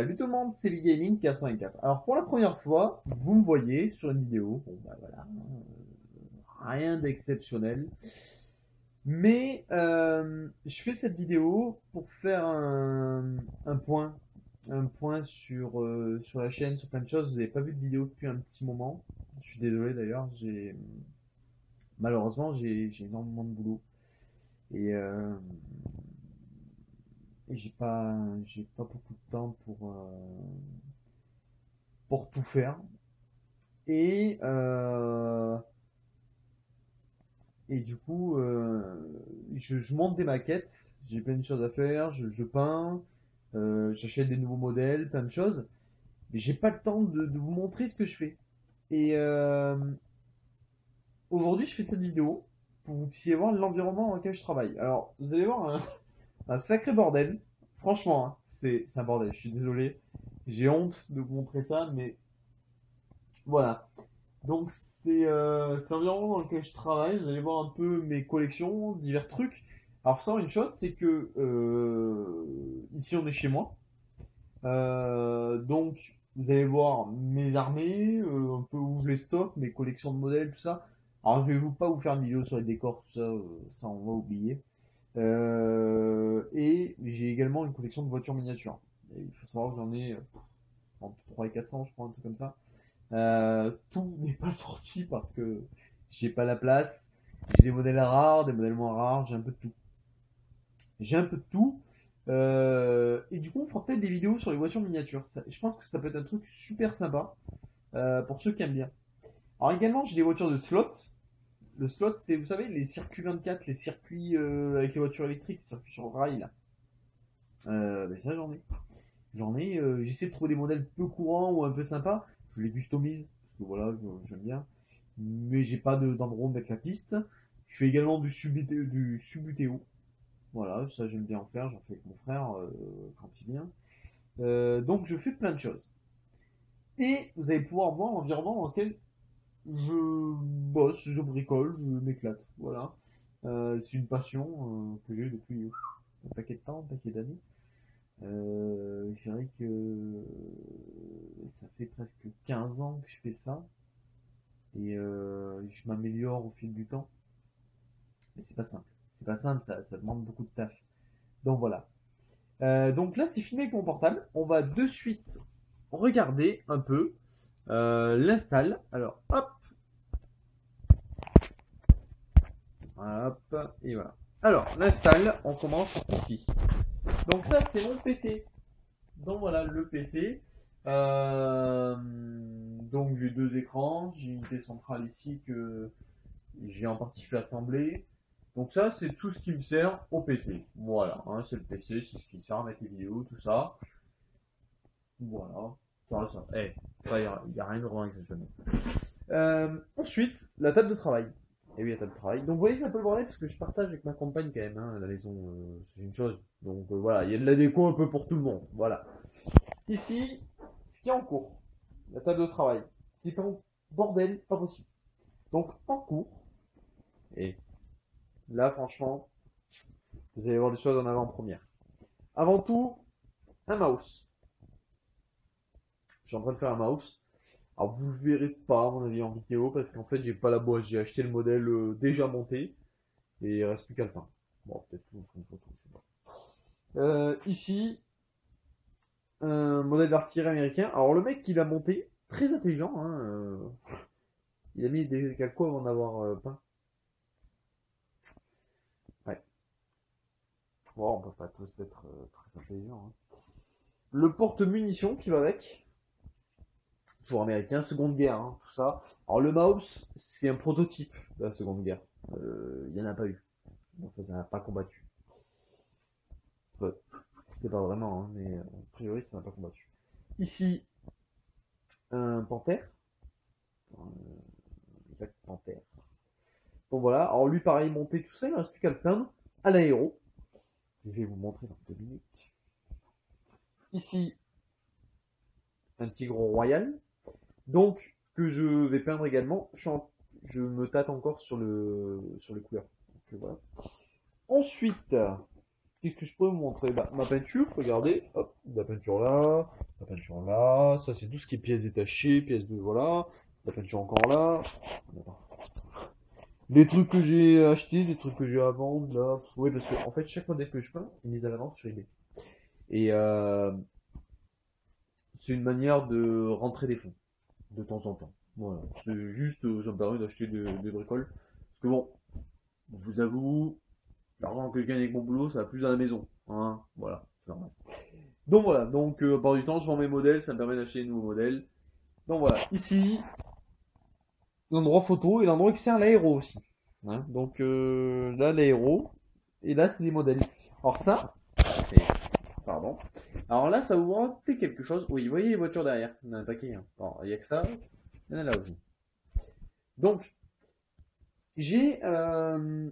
Salut tout le monde, c'est Gaming 84. Alors pour la première fois, vous me voyez sur une vidéo. Bon bah voilà, rien d'exceptionnel. Mais euh, je fais cette vidéo pour faire un, point, un point sur euh, sur la chaîne, sur plein de choses. Vous n'avez pas vu de vidéo depuis un petit moment. Je suis désolé d'ailleurs, j'ai malheureusement j'ai énormément de boulot et euh, et j'ai pas j'ai pas beaucoup de temps pour euh, pour tout faire. Et euh, et du coup euh, je, je monte des maquettes. J'ai plein de choses à faire. Je, je peins. Euh, j'achète des nouveaux modèles plein de choses. Mais j'ai pas le temps de, vous montrer ce que je fais. Et euh, aujourd'hui je fais cette vidéo pour que vous puissiez voir l'environnement dans lequel je travaille. Alors vous allez voir un, un sacré bordel. Franchement, hein, c'est un bordel. Je suis désolé. J'ai honte de vous montrer ça, mais voilà. Donc c'est euh, c'est l'environnement dans lequel je travaille. Vous allez voir un peu mes collections, divers trucs. Alors ça, une chose, c'est que euh, ici on est chez moi. Euh, donc vous allez voir mes armées, euh, un peu où je les stocke, mes collections de modèles, tout ça. Alors je vais vous pas vous faire une vidéo sur les décors, tout ça, euh, ça on va oublier. Euh, et j'ai également une collection de voitures miniatures. Il faut savoir que j'en ai euh, entre 3 et 400, je crois, un truc comme ça. Euh, tout n'est pas sorti parce que j'ai pas la place. J'ai des modèles rares, des modèles moins rares, j'ai un peu de tout. J'ai un peu de tout. Euh, et du coup, on fera peut-être des vidéos sur les voitures miniatures. Je pense que ça peut être un truc super sympa euh, pour ceux qui aiment bien. Alors également, j'ai des voitures de slot. Le slot, c'est, vous savez, les circuits 24, les circuits euh, avec les voitures électriques, les circuits sur rail, là. Euh, ben ça, j'en ai. J'en ai. euh, j'essaie de trouver des modèles peu courants ou un peu sympas. Je les customise, parce que voilà, j'aime bien. Mais j'ai pas de- d'endroit où mettre la piste. Je fais également du subutéo. Du subutéo. Voilà, ça j'aime bien en faire. J'en fais avec mon frère quand il vient. Donc je fais plein de choses. Et vous allez pouvoir voir l'environnement dans lequel je bosse, je bricole, je m'éclate. Voilà. Euh, c'est une passion euh, que j'ai depuis un paquet de temps, un paquet d'années. Euh, je dirais que ça fait presque 15 ans que je fais ça. Et euh, je m'améliore au fil du temps. Mais c'est pas simple. C'est pas simple, ça, ça demande beaucoup de taf. Donc voilà. Euh, donc là, c'est filmé avec mon portable. On va de suite regarder un peu l'install. Alors, hop. Hop, et voilà. Alors, l'install, on commence ici. Donc ça, c'est mon PC. Donc voilà, le PC. Euh, donc j'ai deux écrans, j'ai une unité centrale ici que j'ai en partie fait assembler. Donc ça, c'est tout ce qui me sert au PC. Voilà, hein, c'est le PC, c'est ce qui me sert à mettre les vidéos, tout ça. Voilà. Ça, ça, eh, ça, y a, y a rien de vraiment exceptionnel. Euh, ensuite, la table de travail. Et oui, la table de travail. Donc vous voyez, c'est un peu le bordel parce que je partage avec ma compagne quand même, hein, la maison, euh, c'est une chose. Donc euh, voilà, il y a de la déco un peu pour tout le monde. Voilà. Ici, ce qui est en cours, la table de travail, qui est en bordel, pas possible. Donc en cours, et là franchement, vous allez voir des choses en avant-première. Avant tout, un mouse. Je suis en train de faire un mouse. Alors vous verrez pas à mon avis en vidéo parce qu'en fait j'ai pas la boîte, j'ai acheté le modèle euh, déjà monté et il reste plus qu'à le peindre. Bon peut-être vous une photo, je sais pas. Euh, ici, un modèle d'artillerie américain. Alors le mec qui l'a monté, très intelligent, hein, euh, il a mis des calcos avant d'avoir peint. Ouais. Bon, on peut pas tous être très intelligents. hein. Le porte-munitions qui va avec. Américain, Seconde Guerre, hein, tout ça. Alors le mouse, c'est un prototype de la Seconde Guerre. Euh, Il y en a pas eu. Ça n'a pas combattu. C'est pas vraiment, hein, mais euh, a priori ça n'a pas combattu. Ici, un panthère. Euh, exact, panthère. Donc voilà, alors lui pareil, monté tout ça, il reste plus qu'à le peindre à l'aéro. Je vais vous montrer dans deux minutes. Ici, un tigre royal. Donc, que je vais peindre également. Je, me tâte encore sur le sur les couleurs. Ensuite, qu'est-ce que je pourrais vous montrer? Bah, Ma peinture, regardez, hop, la peinture là, la peinture là, ça c'est tout ce qui est pièces détachées, pièces de, voilà, la peinture encore là. Les trucs que j'ai achetés, les trucs que j'ai à vendre là, oui parce que en fait chaque modèle que je peins, il les à vendre sur eBay. Et euh, c'est une manière de rentrer des fonds de temps en temps. Voilà, c'est juste, euh, ça me permet d'acheter des, bricoles. Parce que bon, vous avoue, l'argent que je gagne avec mon boulot, ça va plus à la maison. Hein, voilà, c'est normal. Donc voilà, donc euh, par du temps, je vends mes modèles, ça me permet d'acheter de nouveaux modèles. Donc voilà, ici, l'endroit photo et l'endroit qui sert l'aéro aussi. Hein, donc euh, là, l'aéro, et là, c'est des modèles. Alors ça, pardon. Alors là, ça vous fait quelque chose. Oui, vous voyez les voitures derrière. Il y en a un paquet. Hein. il n'y a que ça. Il y en a là aussi. Donc, j'ai euh,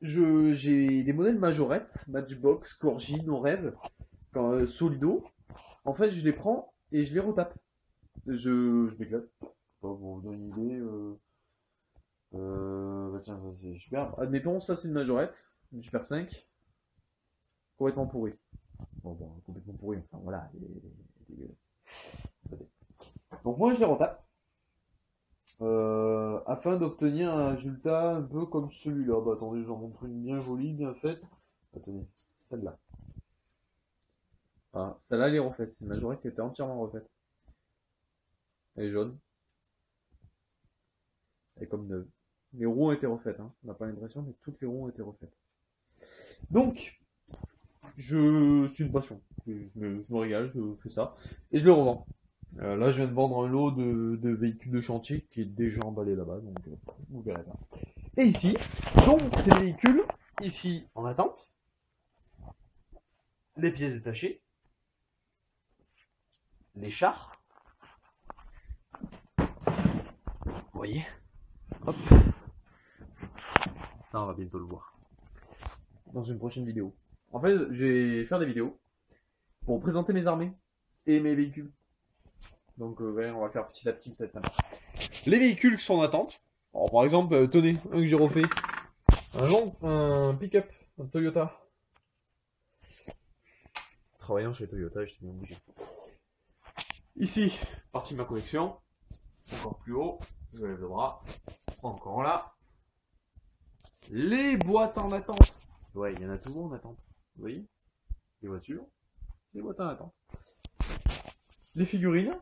des modèles majorettes, Matchbox, Corgi, No Rêve, euh, Solido. En fait, je les prends et je les retape. Je, je m'éclate. Pour vous donner une idée. Euh, euh, bah tiens, c'est super. Admettons, ça c'est une majorette, une Super 5. Complètement pourri. Complètement pourri. Enfin voilà, Donc moi je les retape. Euh, afin d'obtenir un résultat un peu comme celui-là. Bah attendez, j'en montre une bien jolie, bien faite. Attendez, celle-là. Ah, celle-là elle est refaite, c'est une majorité qui était entièrement refaite. Elle est jaune. Elle est comme neuve. Les roues ont été refaites, hein. on n'a pas l'impression, mais toutes les roues ont été refaites. Donc, je suis une passion. Je me, je me, régale, je fais ça. Et je le revends. Euh, là, je viens de vendre un lot de, véhicules de chantier qui est déjà emballé là-bas, donc euh, vous verrez pas. Et ici, donc ces véhicules, ici en attente, les pièces détachées, les chars, vous voyez, hop, ça on va bientôt le voir dans une prochaine vidéo. En fait, je vais faire des vidéos pour présenter mes armées et mes véhicules. Donc, euh, on va faire petit à petit, ça va Les véhicules qui sont en attente. Par exemple, euh, tenez, un que j'ai refait. Un long, un pick-up, un Toyota. Travaillant chez Toyota, j'étais bien obligé. Ici, partie de ma collection. Encore plus haut, je lève le bras. Encore là. Les boîtes en attente. Ouais, il y en a toujours en attente. Vous voyez Les voitures, les boîtes en attente. Les figurines,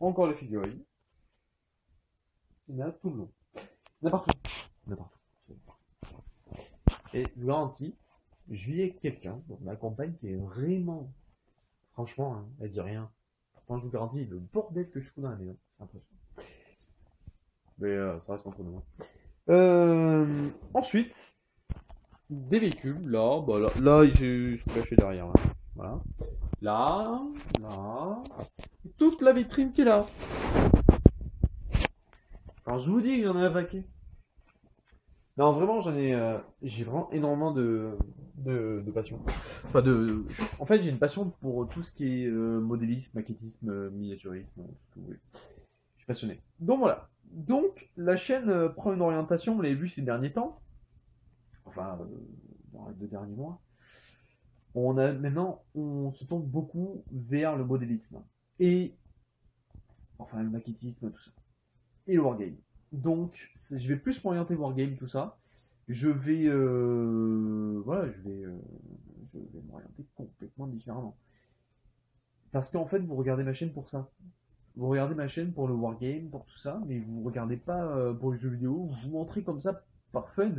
Encore les figurines. Il y en a tout le long. N'importe où. N'importe où. Et je vous garantis, je vis avec quelqu'un, ma compagne, qui est vraiment, franchement, hein, elle dit rien. Pourtant, je vous garantis, le bordel que je fous dans la maison, c'est impressionnant. Mais euh, ça reste entre nous. Hein. Euh, ensuite, des véhicules, là, bah là, là, je suis caché derrière. Là. Voilà. Là, là, toute la vitrine qui est là. Alors je vous dis, il y en a un paquet. Non, vraiment, j'en ai, euh, j'ai vraiment énormément de, de, passion. Enfin, de, en fait, j'ai une passion pour tout ce qui est euh, modélisme, maquettisme, euh, miniaturisme, tout voulez. Je suis passionné. Donc voilà. Donc, la chaîne prend une orientation, vous l'avez vu ces derniers temps. Enfin, dans les deux derniers mois. On a, maintenant, on se tourne beaucoup vers le modélisme et enfin le maquettisme, tout ça, et le wargame. Donc, je vais plus m'orienter wargame, tout ça. Je vais, euh, voilà, je vais, euh, je vais m'orienter complètement différemment. Parce qu'en fait, vous regardez ma chaîne pour ça. Vous regardez ma chaîne pour le wargame, pour tout ça, mais vous regardez pas euh, pour les jeux vidéo. Vous vous montrez comme ça par fun.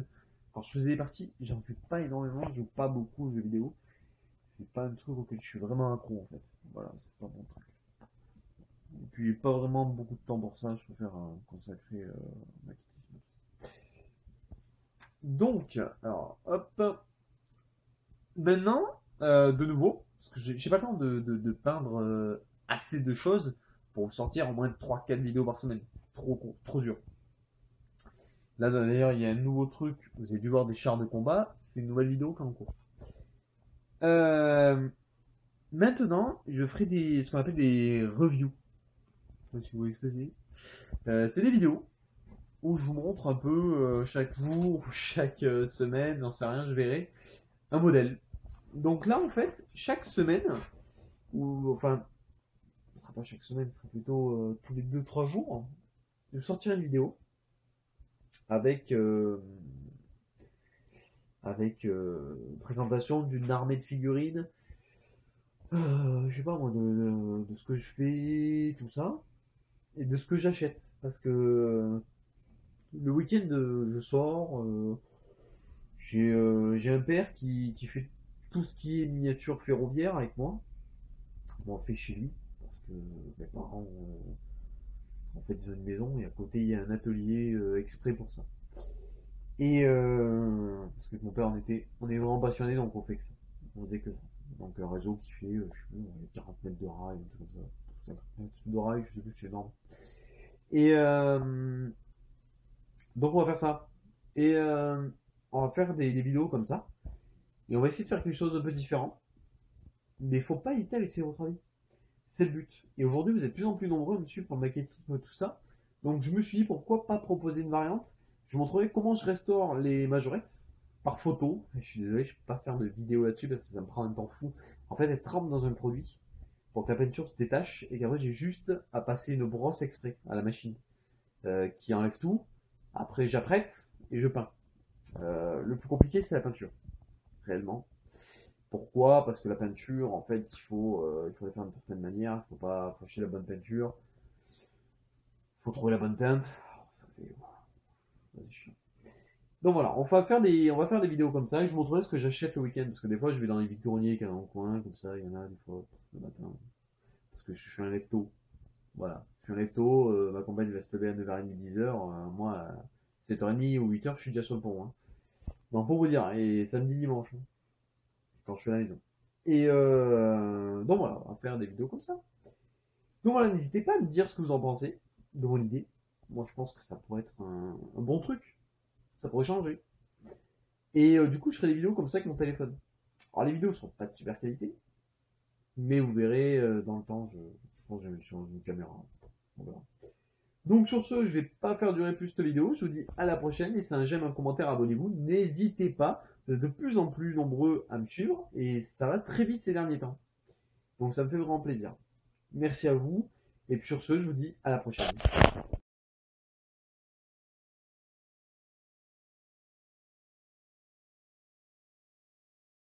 Quand je faisais des j'en fais pas énormément, je joue pas beaucoup aux jeux vidéo. C'est pas un truc auquel je suis vraiment accro en fait. Voilà, c'est pas mon truc. Et puis pas vraiment beaucoup de temps pour ça, je préfère euh, consacrer euh, Donc, alors, hop. Maintenant, euh, de nouveau, parce que j'ai pas le temps de, peindre euh, assez de choses pour sortir au moins 3-4 vidéos par semaine. Trop, trop dur. Là d'ailleurs, il y a un nouveau truc, vous avez dû voir des chars de combat, c'est une nouvelle vidéo qui est en cours. maintenant, je ferai des, ce qu'on appelle des reviews si vous voyez ce que c'est. c'est des vidéos où je vous montre un peu euh, chaque jour ou chaque euh, semaine, j'en sais rien, je verrai, un modèle. Donc là, en fait, chaque semaine, ou enfin, ce sera pas chaque semaine, ce sera plutôt euh, tous les 2-3 jours, je sortirai une vidéo avec avec une présentation d'une armée de figurines, je sais pas moi, de, de, ce que je fais, tout ça, et de ce que j'achète. Parce que le week-end, euh, je sors. Euh, euh, j'ai un père qui, qui fait tout ce qui est miniature ferroviaire avec moi. On fait chez lui. Parce que mes parents, en fait, une maison et à côté, il y a un atelier exprès pour ça. Et parce que mon père, on était, on est vraiment passionné, donc on fait que ça. On que ça. Donc un réseau qui fait, je sais plus, 40 mètres de rail, un truc comme ça. 50 mètres de rail, je sais plus, c'est énorme. Et donc on va faire ça. Et euh, on va faire des, vidéos comme ça. Et on va essayer de faire quelque chose d'un peu différent. Mais faut pas hésiter à laisser votre avis. C'est le but. Et aujourd'hui, vous êtes de plus en plus nombreux à me suivre pour le maquettisme et tout ça. Donc je me suis dit pourquoi pas proposer une variante? Je vous montrerai comment je restaure les majorettes par photo. Je suis désolé, je peux pas faire de vidéo là-dessus parce que ça me prend un temps fou. En fait, elle trempe dans un produit pour que la peinture se détache et qu'après j'ai juste à passer une brosse exprès à la machine euh, qui enlève tout après, j'apprête et je peins. Euh, le plus compliqué, c'est la peinture, réellement. Pourquoi? Parce que la peinture, en fait, il faut, euh, il faut la faire d'une certaine manière. Il faut pas fâcher la bonne peinture. Il faut trouver la bonne teinte. Donc voilà, on va faire des, on va faire des vidéos comme ça et je vous montrerai ce que j'achète le week-end parce que des fois je vais dans les vitroniers qui sont dans le coin comme ça, il y en a des fois le matin parce que je suis un lecto. Voilà suis recto, euh, ma compagne va se lever à 9h30, 10h, euh, moi, à 7h30 ou 8h, je suis déjà sur le pont. Hein. Donc pour vous dire, et samedi, dimanche, hein, je suis à la maison. Et euh, donc voilà, on va faire des vidéos comme ça. Donc voilà, n'hésitez pas à me dire ce que vous en pensez de mon idée. Moi, je pense que ça pourrait être un, bon truc. Ça pourrait changer. Et du coup, je ferai des vidéos comme ça avec mon téléphone. Alors, les vidéos sont pas de super qualité, mais vous verrez dans le temps, je, je pense que je vais changer une caméra. Donc sur ce, je vais pas faire durer plus cette vidéo. Je vous dis à la prochaine. Laissez un j'aime, un commentaire, abonnez-vous. N'hésitez pas. Vous êtes de plus en plus nombreux à me suivre. Et ça va très vite ces derniers temps. Donc ça me fait vraiment plaisir. Merci à vous. Et puis sur ce, je vous dis à la prochaine.